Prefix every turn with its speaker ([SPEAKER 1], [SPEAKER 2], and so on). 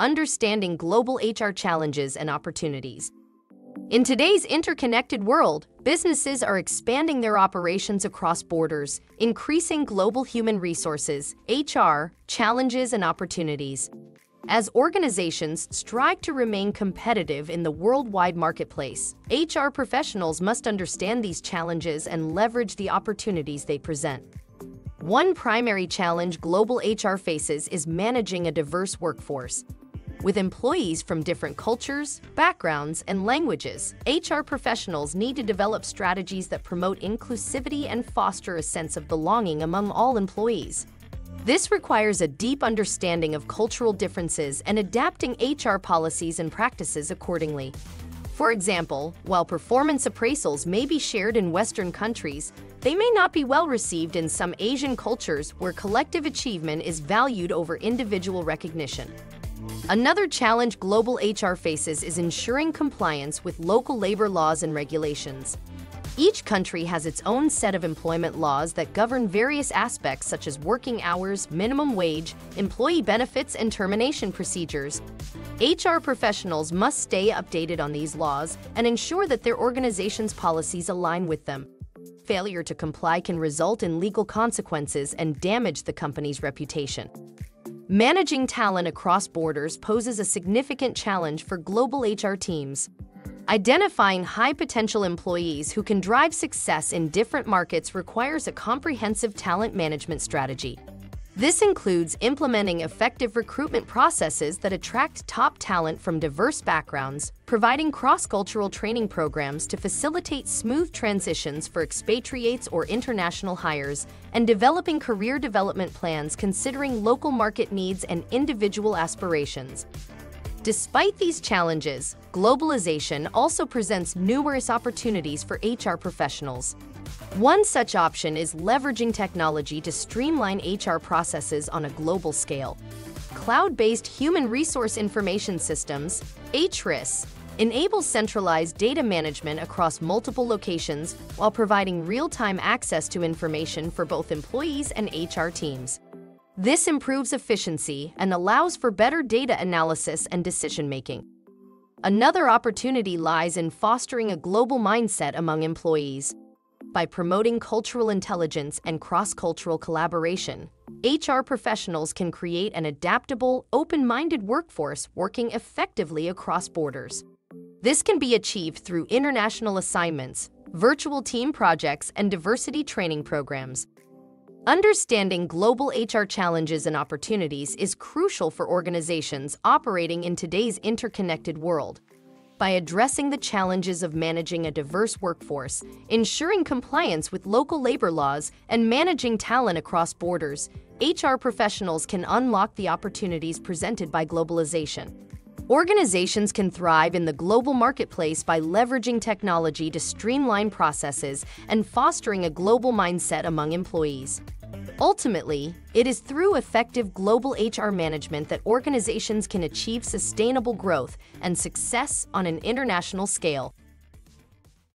[SPEAKER 1] Understanding Global HR Challenges and Opportunities. In today's interconnected world, businesses are expanding their operations across borders, increasing global human resources, HR, challenges, and opportunities. As organizations strive to remain competitive in the worldwide marketplace, HR professionals must understand these challenges and leverage the opportunities they present. One primary challenge global HR faces is managing a diverse workforce. With employees from different cultures, backgrounds, and languages, HR professionals need to develop strategies that promote inclusivity and foster a sense of belonging among all employees. This requires a deep understanding of cultural differences and adapting HR policies and practices accordingly. For example, while performance appraisals may be shared in Western countries, they may not be well received in some Asian cultures where collective achievement is valued over individual recognition. Another challenge global HR faces is ensuring compliance with local labor laws and regulations. Each country has its own set of employment laws that govern various aspects such as working hours, minimum wage, employee benefits, and termination procedures. HR professionals must stay updated on these laws and ensure that their organization's policies align with them. Failure to comply can result in legal consequences and damage the company's reputation. Managing talent across borders poses a significant challenge for global HR teams. Identifying high potential employees who can drive success in different markets requires a comprehensive talent management strategy. This includes implementing effective recruitment processes that attract top talent from diverse backgrounds, providing cross cultural training programs to facilitate smooth transitions for expatriates or international hires, and developing career development plans considering local market needs and individual aspirations. Despite these challenges, globalization also presents numerous opportunities for HR professionals. One such option is leveraging technology to streamline HR processes on a global scale. Cloud-based Human Resource Information Systems, HRIS, enable centralized data management across multiple locations while providing real-time access to information for both employees and HR teams. This improves efficiency and allows for better data analysis and decision-making. Another opportunity lies in fostering a global mindset among employees. By promoting cultural intelligence and cross-cultural collaboration, HR professionals can create an adaptable, open-minded workforce working effectively across borders. This can be achieved through international assignments, virtual team projects, and diversity training programs. Understanding global HR challenges and opportunities is crucial for organizations operating in today's interconnected world. By addressing the challenges of managing a diverse workforce, ensuring compliance with local labor laws, and managing talent across borders, HR professionals can unlock the opportunities presented by globalization. Organizations can thrive in the global marketplace by leveraging technology to streamline processes and fostering a global mindset among employees. Ultimately, it is through effective global HR management that organizations can achieve sustainable growth and success on an international scale.